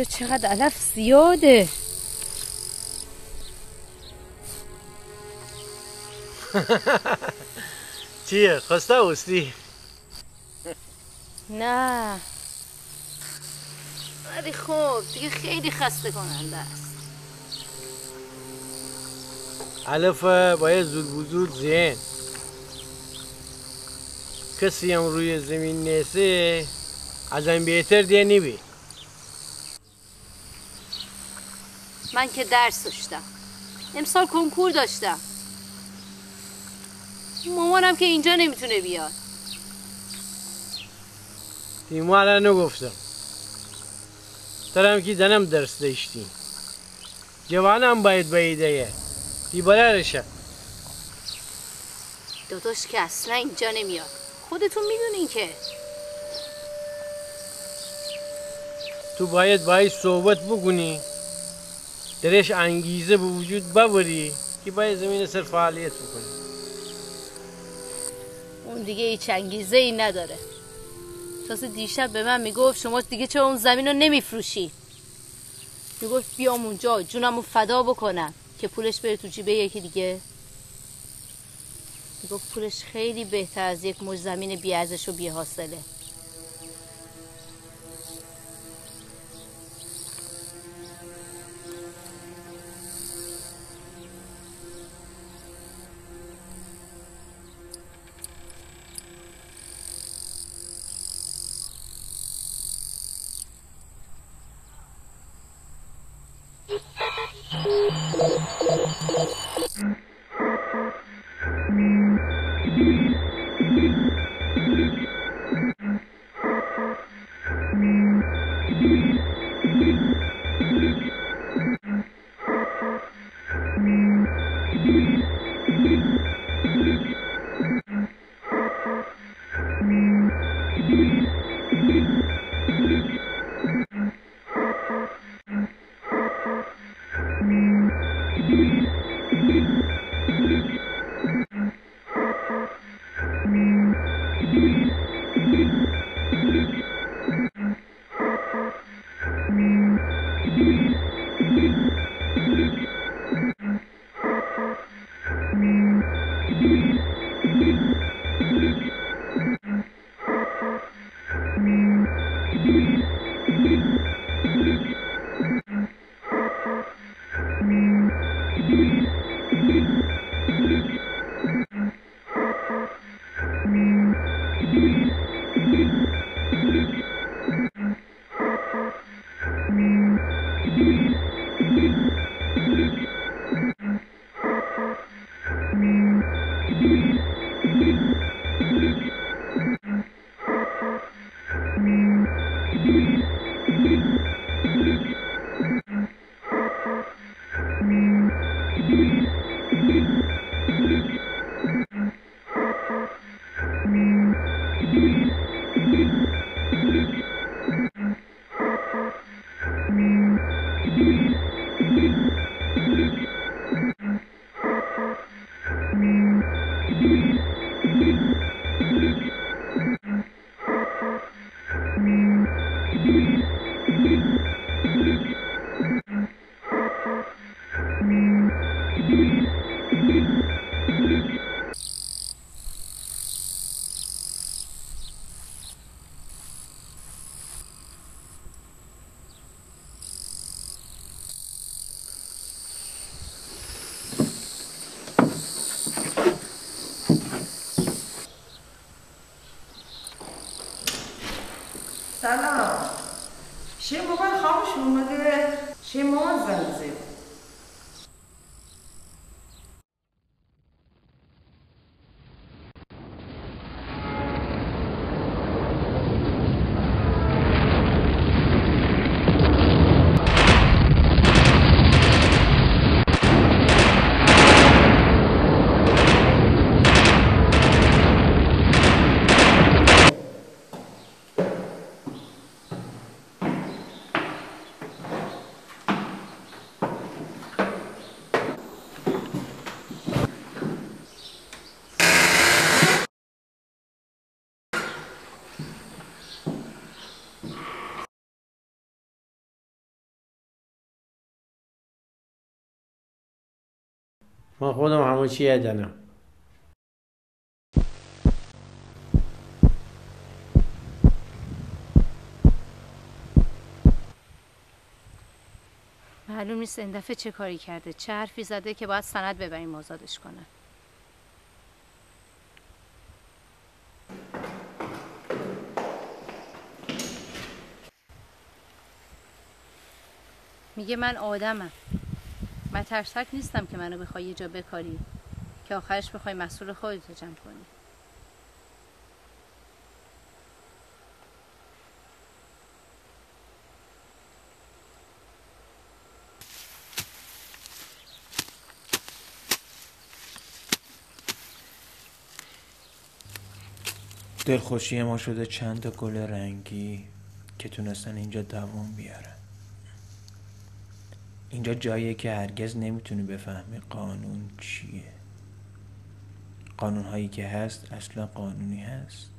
اینجا چقدر علف زیاده. چیه؟ خواسته اوستی؟ نه. ولی خب دیگه خیلی خسته کننده است. علف باید زود بزود زین. کسی هم روی زمین نیسته از این بهتر دیگه نیبی من که درس داشتم. امسال کنکور داشتم. مامانم که اینجا نمی‌تونه بیاد. تیمو الان نگفتم ترم که دنم درس داشتی جوانم باید بایده دی بلرشه. داداش که اصلا اینجا نمیاد. خودتون می‌دونین که. تو باید باید صحبت بکنی. درش انگیزه به وجود ببری که باید زمین سر فعالیت بکنی. اون دیگه هیچ انگیزه ای نداره. تازه دیشب به من می‌گفت شما دیگه چرا اون زمین رو نمیفروشی؟ می‌گفت بیام اونجا جونمو فدا بکنم که پولش بره تو جیبه یکی دیگه. می‌گفت پولش خیلی بهتر از یک مش زمین بیارزش و بیحاصله. Thank you. Sen ha, şimdi bu ben. من خودم همه چی یدنم. معلوم نیست این دفعه چه کاری کرده. چه حرفی زده که باید سند ببریم آزادش کنن میگه من آدمم. من ترسک نیستم که منو بخوای یه جا بکاری که آخرش بخوای مسئول خودتو جمع کنی. دلخوشی ما شده چند تا گل رنگی که تونستن اینجا دوام بیارن. اینجا جاییه که هرگز نمی‌تونی بفهمی قانون چیه. قانون هایی که هست اصلا قانونی هست.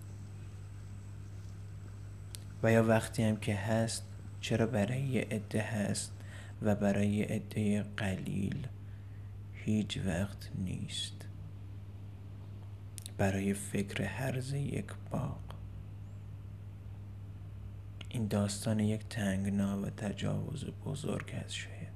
و یا وقتی هم که هست چرا برای یه عده هست و برای یه عده قلیل هیچ وقت نیست؟ برای فکر هرز یک باغ. این داستان یک تنگنا و تجاوز بزرگ است شاید